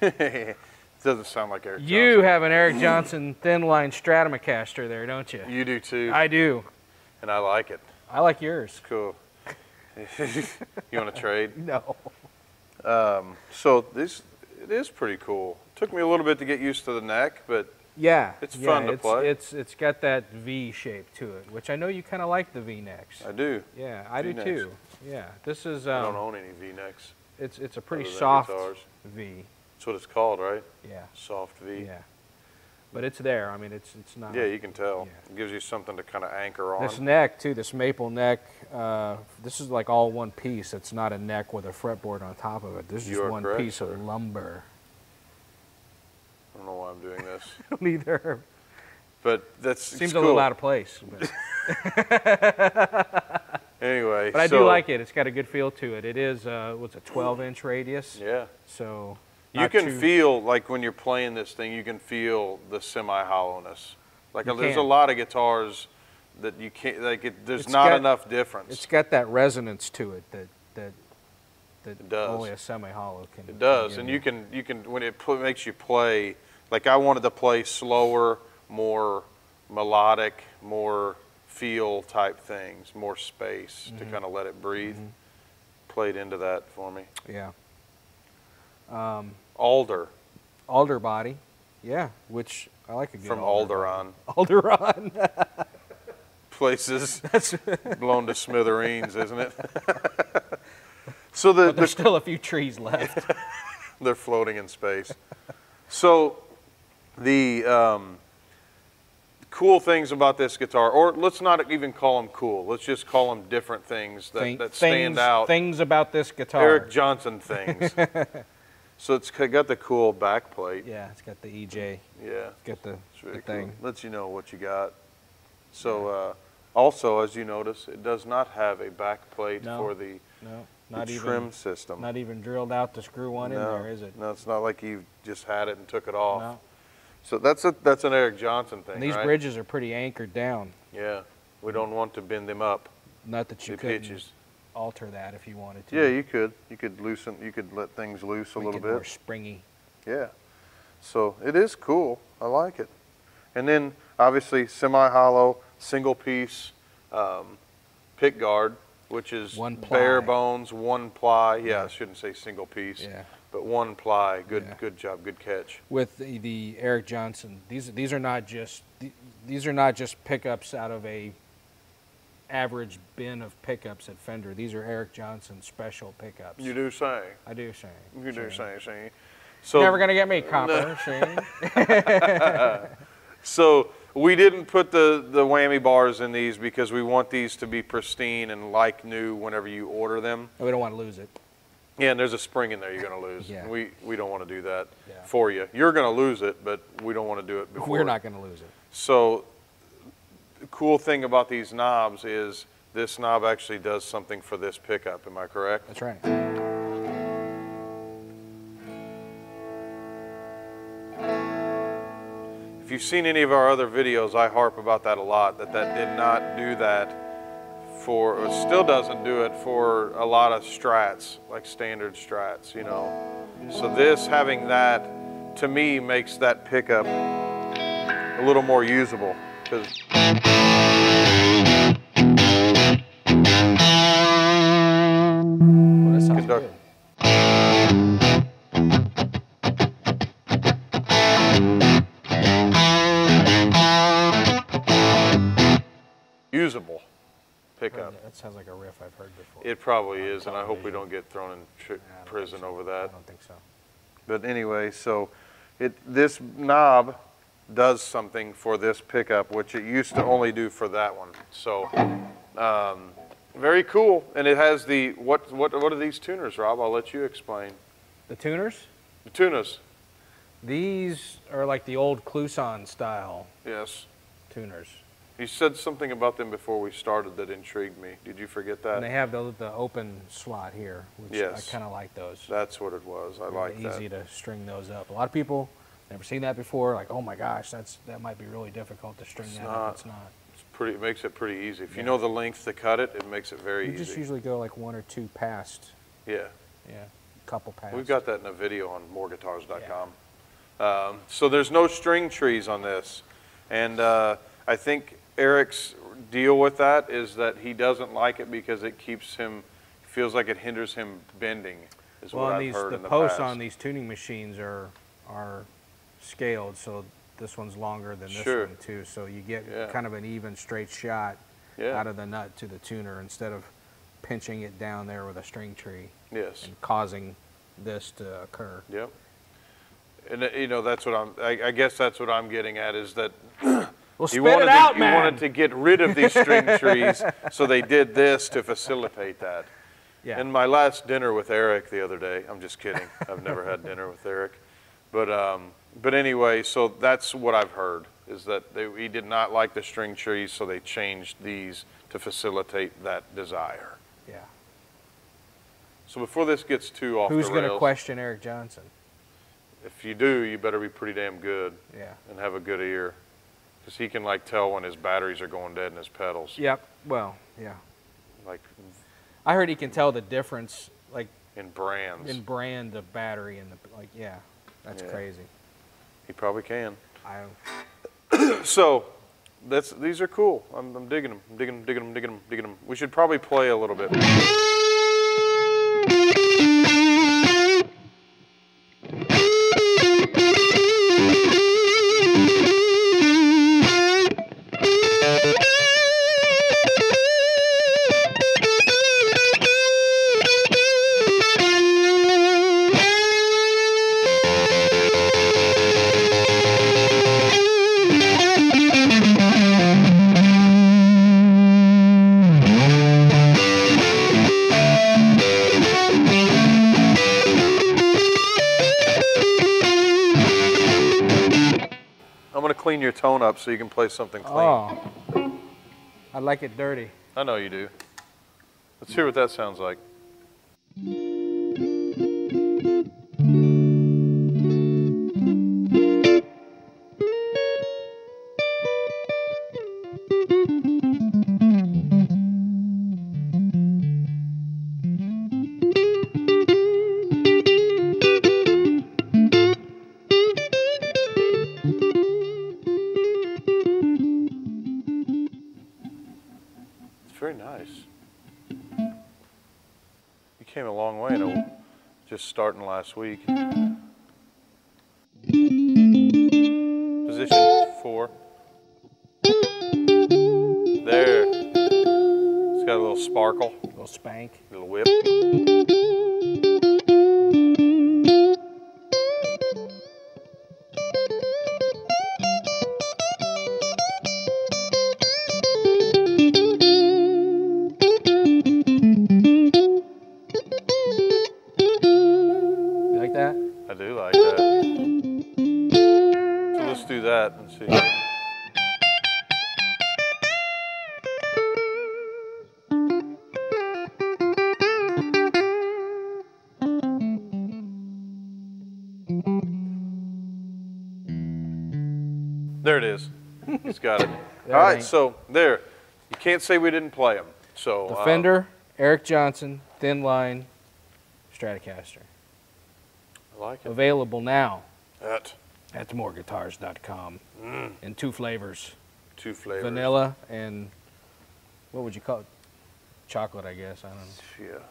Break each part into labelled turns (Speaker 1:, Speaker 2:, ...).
Speaker 1: it doesn't sound like Eric
Speaker 2: You
Speaker 1: Johnson.
Speaker 2: have an Eric Johnson thin line Stratocaster there, don't you?
Speaker 1: You do too,
Speaker 2: I do.
Speaker 1: and I like it.
Speaker 2: I like yours.
Speaker 1: Cool. you want to trade?
Speaker 2: No.
Speaker 1: Um, so this it is pretty cool. Took me a little bit to get used to the neck, but
Speaker 2: Yeah.
Speaker 1: It's
Speaker 2: yeah,
Speaker 1: fun to
Speaker 2: it's,
Speaker 1: play.
Speaker 2: It's it's got that V shape to it, which I know you kind of like the V necks.
Speaker 1: I do.
Speaker 2: Yeah, I do too. Yeah, this is
Speaker 1: I don't
Speaker 2: um,
Speaker 1: own any V-necks.
Speaker 2: It's it's a pretty soft
Speaker 1: guitars.
Speaker 2: V.
Speaker 1: That's what it's called, right?
Speaker 2: Yeah.
Speaker 1: Soft V.
Speaker 2: Yeah. But it's there. I mean, it's it's not.
Speaker 1: Yeah, you can tell.
Speaker 2: Yeah.
Speaker 1: It gives you something to kind of anchor on.
Speaker 2: This neck too, this maple neck. Uh, this is like all one piece. It's not a neck with a fretboard on top of it. This is
Speaker 1: You
Speaker 2: one
Speaker 1: correct,
Speaker 2: piece
Speaker 1: sir.
Speaker 2: of lumber.
Speaker 1: I don't know why I'm doing this,
Speaker 2: I don't either.
Speaker 1: but that's
Speaker 2: Seems a little out of place.
Speaker 1: Anyway,
Speaker 2: but I
Speaker 1: so,
Speaker 2: do like it. It's got a good feel to it. It is uh, what's a 12 inch radius.
Speaker 1: Yeah,
Speaker 2: So
Speaker 1: you can
Speaker 2: too-
Speaker 1: feel like when you're playing this thing, you can feel the semi-hollowness. Like
Speaker 2: You
Speaker 1: there's a lot of guitars that you can't like. It, there's
Speaker 2: It's
Speaker 1: not
Speaker 2: got-
Speaker 1: enough difference.
Speaker 2: It's got that resonance to it that that that only a semi hollow can.
Speaker 1: It does, and you can you can when it makes you play. Like I wanted to play slower, more melodic, more feel type things, more space
Speaker 2: Mm-hmm.
Speaker 1: to kind of let it breathe. Played into that for me.
Speaker 2: Yeah. Um,
Speaker 1: Alder
Speaker 2: alder body, yeah, which I like a good
Speaker 1: from
Speaker 2: alder body.
Speaker 1: Alderaan
Speaker 2: Alderaan.
Speaker 1: places
Speaker 2: That's,
Speaker 1: blown to smithereens, isn't it? so the,
Speaker 2: there's
Speaker 1: the
Speaker 2: still a few trees left.
Speaker 1: they're floating in space. So the um, cool things about this guitar, or let's not even call them cool. Let's just call them different things that, that stand
Speaker 2: things,
Speaker 1: out.
Speaker 2: Things about this guitar.
Speaker 1: Eric Johnson things. so it's got the cool back plate.
Speaker 2: Yeah, it's got the EJ.
Speaker 1: Yeah,
Speaker 2: It's got the,
Speaker 1: it's
Speaker 2: the
Speaker 1: really cool.
Speaker 2: thing.
Speaker 1: Lets you know what you got. So uh, also, as you notice, it does not have a back plate
Speaker 2: No,
Speaker 1: for the,
Speaker 2: No,
Speaker 1: the
Speaker 2: not
Speaker 1: trim
Speaker 2: even
Speaker 1: system.
Speaker 2: not even drilled out to screw one in
Speaker 1: no,
Speaker 2: there, is it?
Speaker 1: No, it's not like you just had it and took it off.
Speaker 2: No.
Speaker 1: So that's a that's an Eric Johnson thing,
Speaker 2: And these
Speaker 1: right?
Speaker 2: bridges are pretty anchored down.
Speaker 1: Yeah, we don't want to bend them up.
Speaker 2: Not that you could alter that if you wanted to.
Speaker 1: Yeah, you could. You could loosen. You could let things loose a
Speaker 2: Make
Speaker 1: little
Speaker 2: it
Speaker 1: bit.
Speaker 2: more springy.
Speaker 1: Yeah. So it is cool. I like it. And then obviously semi-hollow, single piece um, pick guard, which is
Speaker 2: One
Speaker 1: bare bones, one ply. Yeah,
Speaker 2: Yeah.
Speaker 1: I shouldn't say single piece,
Speaker 2: Yeah.
Speaker 1: But one ply. Good,
Speaker 2: Yeah.
Speaker 1: good job. Good catch.
Speaker 2: With the, the Eric Johnson, these these are not just these are not just pickups out of a average bin of pickups at Fender. These are Eric Johnson special pickups.
Speaker 1: You do say.
Speaker 2: I do say.
Speaker 1: You do say. See. So
Speaker 2: Never gonna get me copper. see?
Speaker 1: So we didn't put the, the whammy bars in these because we want these to be pristine and like new whenever you order them.
Speaker 2: We don't want to lose it.
Speaker 1: Yeah, and there's a spring in there you're going to lose.
Speaker 2: Yeah.
Speaker 1: We, we don't want to do that
Speaker 2: Yeah.
Speaker 1: for you. You're going to lose it, but we don't want to do it before.
Speaker 2: We're not gonna lose it.
Speaker 1: So the cool thing about these knobs is this knob actually does something for this pickup. Am I correct?
Speaker 2: That's right.
Speaker 1: If you've seen any of our other videos, I harp about that a lot, that that did not do that for, or still doesn't do it for a lot of strats, like standard strats, you know. So this, having that, to me, makes that pickup a little more usable. Because
Speaker 2: Well, that sounds good.
Speaker 1: Pickup.
Speaker 2: that. That sounds like a riff I've heard before.
Speaker 1: It probably is, and I hope we don't get thrown in tri-
Speaker 2: I
Speaker 1: prison
Speaker 2: so.
Speaker 1: over that.
Speaker 2: I don't think so.
Speaker 1: But anyway, so it this knob does something for this pickup, which it used to only do for that one. So um, very cool, and it has the what what what are these tuners, Rob? I'll let you explain.
Speaker 2: The tuners?
Speaker 1: The tuners,
Speaker 2: These are like the old Kluson style
Speaker 1: yes.
Speaker 2: tuners.
Speaker 1: You said something about them before we started that intrigued me. Did you forget that?
Speaker 2: And they have the, the open slot here, which
Speaker 1: Yes.
Speaker 2: I kind of like those.
Speaker 1: That's what it was. I
Speaker 2: They're
Speaker 1: like
Speaker 2: easy
Speaker 1: that.
Speaker 2: to string those up. A lot of people never seen that before. Like, oh my gosh, that's that might be really difficult to string
Speaker 1: It's
Speaker 2: that
Speaker 1: not.
Speaker 2: up. It's not.
Speaker 1: It's pretty. It makes it pretty easy. If you know the length to cut it, it makes it very
Speaker 2: You
Speaker 1: easy.
Speaker 2: just usually go like one or two past.
Speaker 1: yeah.
Speaker 2: Yeah. A couple past.
Speaker 1: We've got that in a video on mooreguitars.com. Um, so there's no string trees on this. And uh, I think Eric's deal with that is that he doesn't like it because it keeps him, feels like it hinders him bending, is
Speaker 2: well,
Speaker 1: what I've
Speaker 2: these
Speaker 1: heard
Speaker 2: the
Speaker 1: in the
Speaker 2: posts
Speaker 1: past.
Speaker 2: on these tuning machines are are scaled, so this one's longer than this
Speaker 1: Sure.
Speaker 2: one too. So you get
Speaker 1: Yeah.
Speaker 2: kind of an even straight shot
Speaker 1: yeah.
Speaker 2: out of the nut to the tuner instead of pinching it down there with a string tree
Speaker 1: yes.
Speaker 2: and causing this to occur.
Speaker 1: Yep. And uh, you know that's what I'm. I, I guess that's what I'm getting at is that
Speaker 2: Well,
Speaker 1: he wanted
Speaker 2: it out,
Speaker 1: to, he wanted to get rid of these string trees, so they did this to facilitate that.
Speaker 2: yeah.
Speaker 1: In my last dinner with Eric the other day, I'm just kidding. I've never had dinner with Eric, but um, but anyway, so that's what I've heard is that they, he did not like the string trees, so they changed these to facilitate that desire.
Speaker 2: yeah.
Speaker 1: So before this gets too off
Speaker 2: Who's going to question Eric Johnson?
Speaker 1: if you do, you better be pretty damn good
Speaker 2: Yeah.
Speaker 1: and have a good ear, because he can like tell when his batteries are going dead in his pedals.
Speaker 2: Yep. Well, yeah.
Speaker 1: Like
Speaker 2: I heard he can tell the difference, like
Speaker 1: in brands,
Speaker 2: in brand of battery and the like. Yeah, that's
Speaker 1: Yeah.
Speaker 2: crazy.
Speaker 1: he probably can.
Speaker 2: I
Speaker 1: So, that's these are cool. I'm, I'm digging them. I'm digging them. Digging them. Digging them. Digging them. We should probably play a little bit. Clean your tone up so you can play something clean.
Speaker 2: oh, I like it dirty.
Speaker 1: I know you do. Let's hear what that sounds like. Very nice. You came a long way in a, just starting last week. Position four. There. It's got a little sparkle, A
Speaker 2: little spank.
Speaker 1: a little whip. So let's do that and see. There it is. He's got it. All right, so there. You can't say we didn't play him. So
Speaker 2: The
Speaker 1: uh,
Speaker 2: Fender, Eric Johnson, thin line, Stratocaster.
Speaker 1: Like it.
Speaker 2: Available now
Speaker 1: That
Speaker 2: at mooreguitars.com
Speaker 1: Mm.
Speaker 2: in two flavors
Speaker 1: two flavors.
Speaker 2: vanilla and what would you call it? Chocolate, I guess. I don't know.
Speaker 1: Yeah.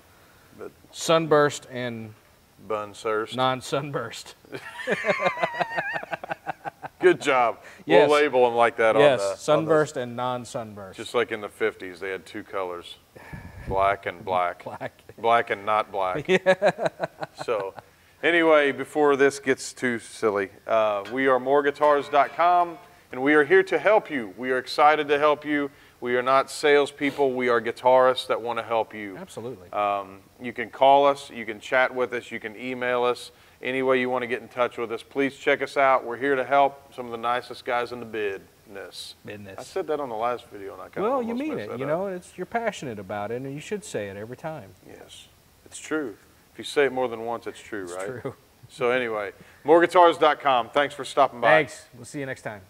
Speaker 1: But
Speaker 2: Sunburst and
Speaker 1: bun thirst.
Speaker 2: non sunburst.
Speaker 1: Good job.
Speaker 2: Yes.
Speaker 1: We'll label them like that
Speaker 2: yes,
Speaker 1: on the on the-
Speaker 2: sunburst and non sunburst.
Speaker 1: just like in the 50s, they had two colors, black and black,
Speaker 2: black.
Speaker 1: black and not black. Yeah. So, anyway, before this gets too silly, uh, we are mooreguitars.com, and we are here to help you. We are excited to help you. We are not salespeople. We are guitarists that want to help you.
Speaker 2: Absolutely.
Speaker 1: Um, you can call us, you can chat with us, you can email us, any way you want to get in touch with us. Please check us out. We're here to help some of the nicest guys in the business.
Speaker 2: Business.
Speaker 1: I said that on the last video, and I kind of
Speaker 2: Well, you mean it. You know, it's you're passionate about it, and you should say it every time.
Speaker 1: Yes, it's true. If you say it more than once, it's true,
Speaker 2: It's
Speaker 1: right?
Speaker 2: true.
Speaker 1: So anyway, mooreguitars.com. Thanks for stopping by.
Speaker 2: Thanks. We'll see you next time.